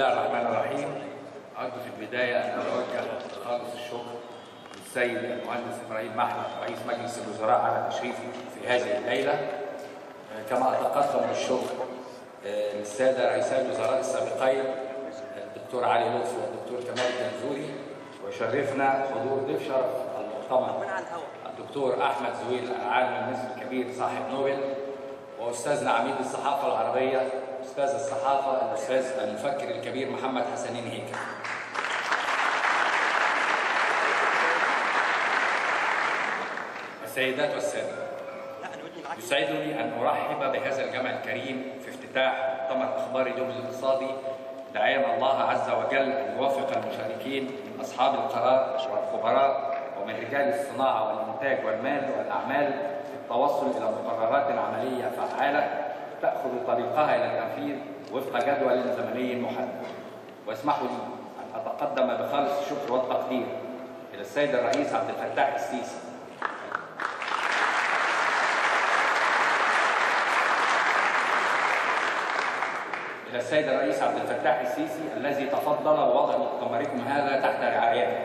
الله الرحمن الرحيم. أرجو في البداية أن أوجه خالص الشكر للسيد المهندس إبراهيم محمد رئيس مجلس الوزراء على تشريفي في هذه الليلة. آه، كما أتقدم بالشكر آه، للسادة رئيسي الوزراء السابقين الدكتور علي لطفي والدكتور كمال الجنزوري. ويشرفنا حضور ضيف شرف المؤتمر الدكتور أحمد زويل العالم المصري الكبير صاحب نوبل وأستاذنا عميد الصحافة العربية أستاذ الصحافة الأستاذ المفكر الكبير محمد حسنين هيكل السيدات والسادة يسعدني أن أرحب بهذا الجمع الكريم في افتتاح مؤتمر أخبار اليوم الاقتصادي. داعيا الله عز وجل أن يوفق المشاركين من أصحاب القرار والخبراء ومن رجال الصناعة والإنتاج والمال والأعمال في التوصل إلى مقررات عملية فعالة. تأخذ طريقها إلى التنفيذ وفق جدول زمني محدد. واسمحوا لي أن أتقدم بخالص الشكر والتقدير إلى السيد الرئيس عبد الفتاح السيسي. إلى السيد الرئيس عبد الفتاح السيسي الذي تفضل بوضع مؤتمركم هذا تحت رعايته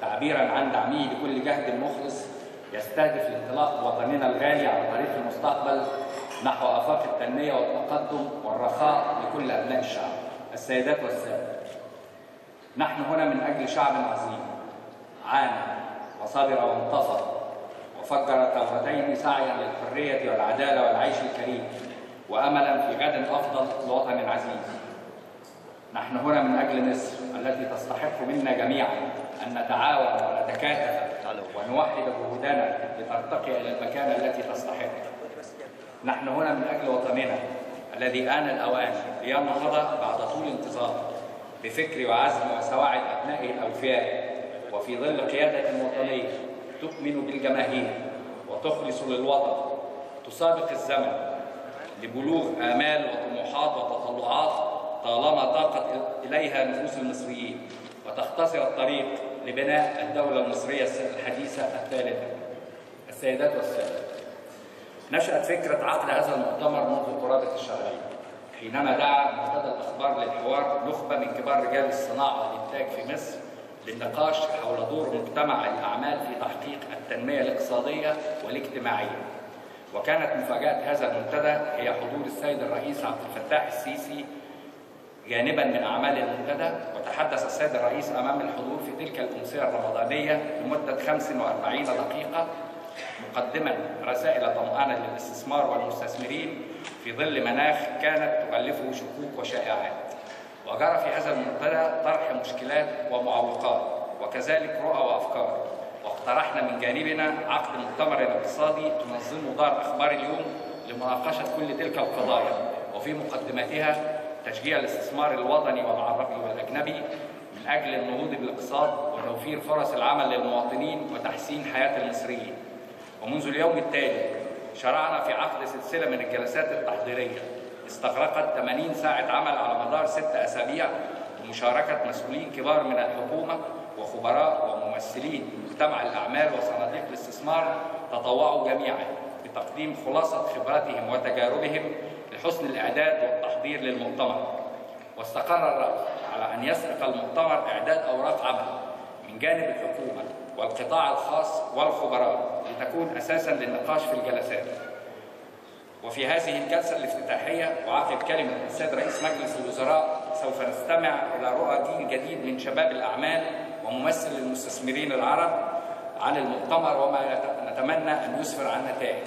تعبيرا عن دعمه لكل جهد مخلص يستهدف الانطلاق بوطننا الغالي على طريق المستقبل نحو آفاق التنمية والتقدم والرخاء لكل أبناء الشعب. السيدات والسادة. نحن هنا من أجل شعب عظيم عانى وصبر وانتصر وفجر ثورتين سعيا للحرية والعدالة والعيش الكريم وأملا في غد أفضل لوطن عزيز. نحن هنا من أجل مصر التي تستحق منا جميعا أن نتعاون ونتكاتف ونوحد جهودنا لترتقي إلى المكانة التي تستحق. نحن هنا من أجل وطننا الذي آن الأوان لينهض بعد طول انتظار بفكر وعزم وسواعد أبنائه الأوفياء وفي ظل قيادة وطنية تؤمن بالجماهير وتخلص للوطن تسابق الزمن لبلوغ آمال وطموحات وتطلعات طالما ضاقت إليها نفوس المصريين وتختصر الطريق لبناء الدولة المصرية الحديثة الثالثة السيدات والسادة. نشأت فكرة عقد هذا المؤتمر منذ قرابة الشهرين حينما دعا منتدى الأخبار للحوار نخبة من كبار رجال الصناعة والإنتاج في مصر للنقاش حول دور مجتمع الأعمال في تحقيق التنمية الاقتصادية والاجتماعية. وكانت مفاجأة هذا المنتدى هي حضور السيد الرئيس عبد الفتاح السيسي جانبا من أعمال المنتدى وتحدث السيد الرئيس أمام الحضور في تلك الأمسية الرمضانية لمدة 45 دقيقة مقدما رسائل طمأنة للاستثمار والمستثمرين في ظل مناخ كانت تغلفه شكوك وشائعات. وجرى في هذا المنتدى طرح مشكلات ومعوقات وكذلك رؤى وأفكار. واقترحنا من جانبنا عقد مؤتمر اقتصادي تنظمه دار أخبار اليوم لمناقشة كل تلك القضايا. وفي مقدمتها تشجيع الاستثمار الوطني والعربي والأجنبي من أجل النهوض بالإقتصاد وتوفير فرص العمل للمواطنين وتحسين حياة المصريين. ومنذ اليوم التالي شرعنا في عقد سلسلة من الجلسات التحضيرية. استغرقت 80 ساعة عمل على مدار ست أسابيع بمشاركة مسؤولين كبار من الحكومة وخبراء وممثلين مجتمع الأعمال وصناديق الاستثمار تطوعوا جميعا بتقديم خلاصة خبراتهم وتجاربهم لحسن الإعداد والتحضير للمؤتمر. واستقر الرأي على أن يسبق المؤتمر إعداد أوراق عمل من جانب الحكومة والقطاع الخاص والخبراء. لتكون أساسا للنقاش في الجلسات. وفي هذه الجلسة الافتتاحية وعقب كلمة السيد رئيس مجلس الوزراء سوف نستمع إلى رؤى جيل جديد من شباب الأعمال وممثل المستثمرين العرب عن المؤتمر وما نتمنى أن يسفر عن نتائج.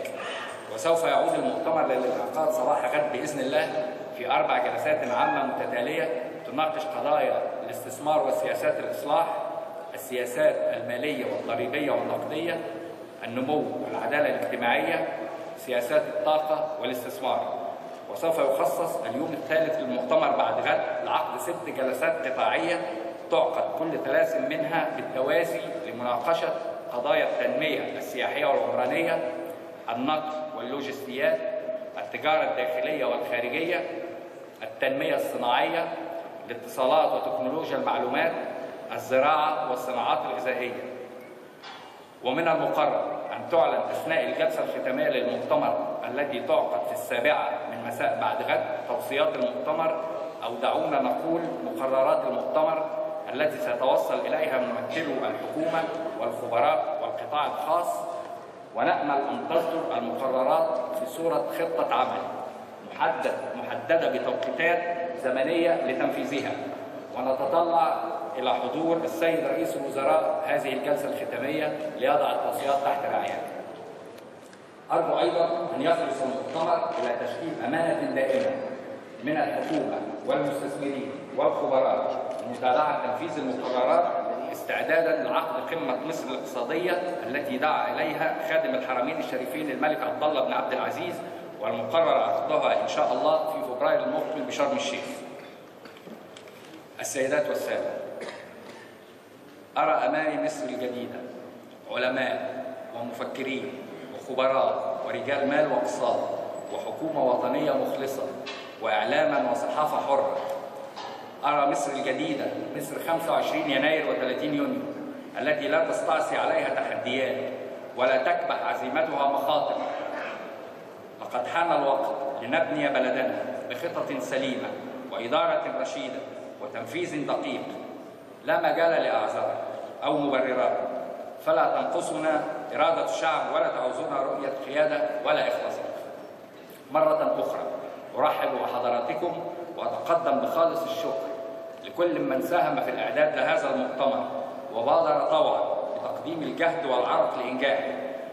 وسوف يعود المؤتمر للانعقاد صباح غد بإذن الله في أربع جلسات عامة متتالية تناقش قضايا الاستثمار وسياسات الإصلاح السياسات المالية والضريبية والنقدية النمو والعدالة الاجتماعية سياسات الطاقة والاستثمار. وسوف يخصص اليوم الثالث للمؤتمر بعد غد لعقد ست جلسات قطاعية تعقد كل ثلاث منها بالتوازي لمناقشة قضايا التنمية السياحية والعمرانية النقل واللوجستيات التجارة الداخلية والخارجية التنمية الصناعية الاتصالات وتكنولوجيا المعلومات الزراعة والصناعات الغذائية. ومن المقرر أن تعلن أثناء الجلسة الختامية للمؤتمر التي تعقد في السابعة من مساء بعد غد توصيات المؤتمر أو دعونا نقول مقررات المؤتمر التي سيتوصل إليها ممثلو الحكومة والخبراء والقطاع الخاص ونأمل أن تصدر المقررات في صورة خطة عمل محدد محددة بتوقيتات زمنية لتنفيذها. ونتطلع إلى حضور السيد رئيس الوزراء هذه الجلسة الختامية ليضع التوصيات تحت رعايته. أرجو أيضا أن يخلص المؤتمر إلى تشكيل أمانة دائمة من الحكومة والمستثمرين والخبراء لمتابعة تنفيذ المقررات استعدادا لعقد قمة مصر الاقتصادية التي دعا إليها خادم الحرمين الشريفين الملك عبد الله بن عبد العزيز والمقرر عقدها إن شاء الله في فبراير المقبل بشرم الشيخ. السيدات والسادة أرى أمامي مصر الجديدة علماء ومفكرين وخبراء ورجال مال واقتصاد وحكومة وطنية مخلصة وإعلاما وصحافة حرة. أرى مصر الجديدة مصر 25 يناير و30 يونيو التي لا تستعصي عليها تحديات ولا تكبح عزيمتها مخاطر. لقد حان الوقت لنبني بلدنا بخطط سليمة وإدارة رشيدة وتنفيذ دقيق. لا مجال لأعذار أو مبررات. فلا تنقصنا إرادة الشعب ولا تعوزنا رؤية قيادة ولا إخلاص. مرة أخرى أرحب بحضراتكم وأتقدم بخالص الشكر لكل من ساهم في الإعداد لهذا المؤتمر وبادر طوعا بتقديم الجهد والعرق لإنجاحه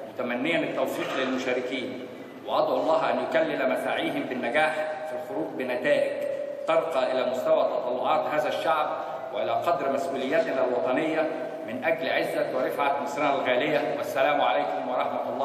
متمنيا التوفيق للمشاركين وأدعو الله أن يكلل مساعيهم بالنجاح في الخروج بنتائج ترقى إلى مستوى تطلعات هذا الشعب وإلى قدر مسؤوليتنا الوطنية من أجل عزة ورفعة مصرنا الغالية. والسلام عليكم ورحمة الله.